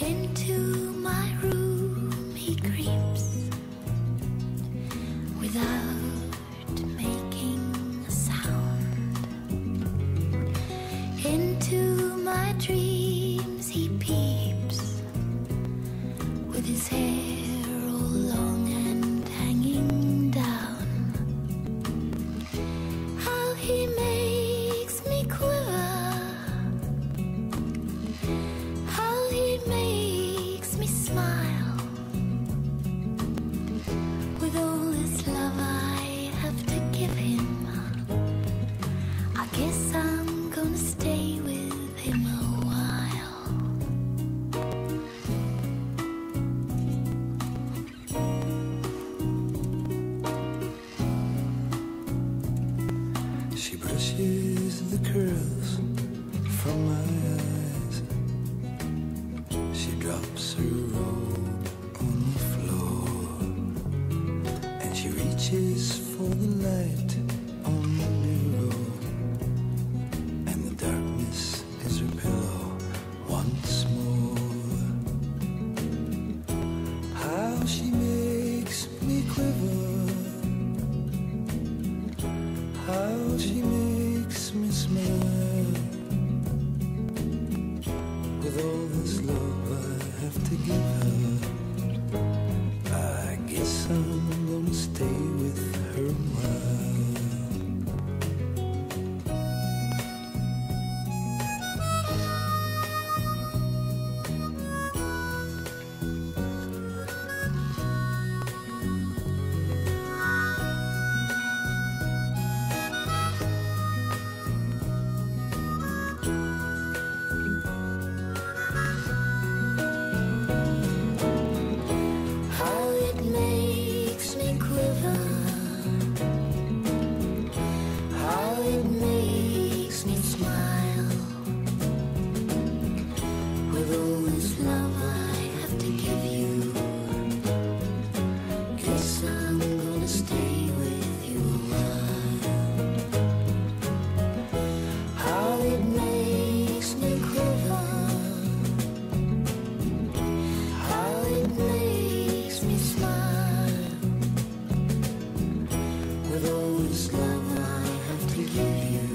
Into my room he creeps without making a sound. Into my dreams he peeps with his head. reaches for the light on the mirror, And the darkness is her pillow once more. How she makes me quiver. How she makes me quiver. all this love I have to give you.